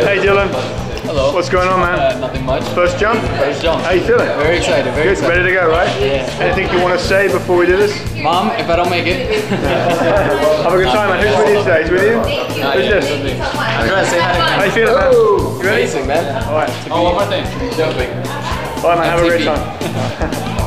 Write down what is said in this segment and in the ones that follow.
Hey Dylan. Hello. What's going on, man? Uh, nothing much. First jump? First jump. How you feeling? Very excited. Very Good. Excited. Ready to go, right? Yeah. Anything you want to say before we do this? Mom, if I don't make it. Have a good time, man. Who's with you today? Is with you? Not Who's yet. this? I'm trying to say hi. How you feeling, man? You ready? Amazing, man. All right. Oh, one more thing. Jumping. All right, man. Have a great time.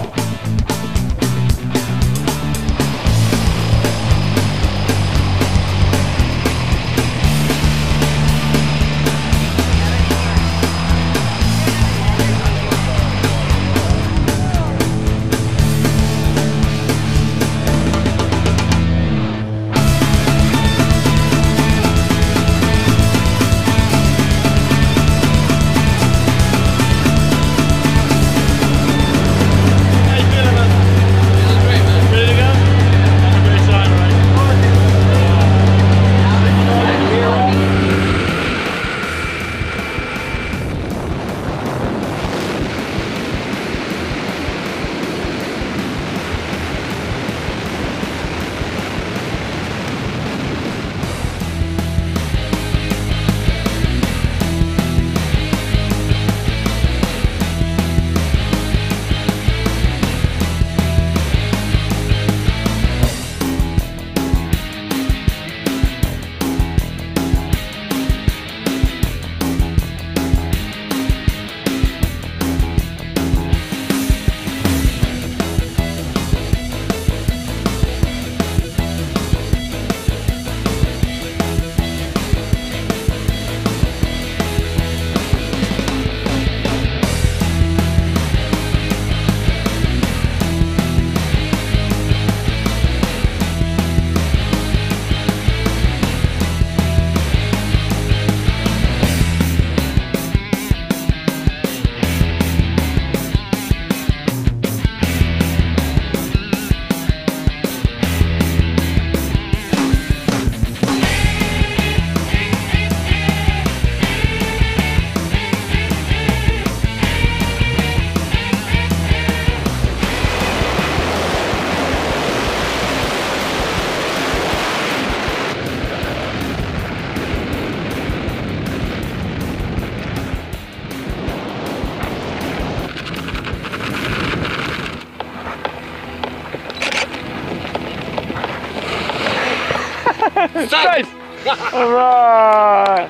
Nice! Alright!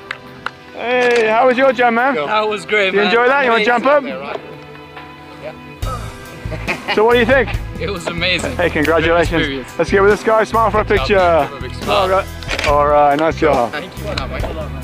Hey, how was your jump, man? That was great, You man. enjoy that? You wanna jump Amazing. up? So what do you think? It was amazing. Hey, congratulations. Let's get with this guy, smile for a picture. Give him a big smile. Alright, Alright, nice job. Thank you.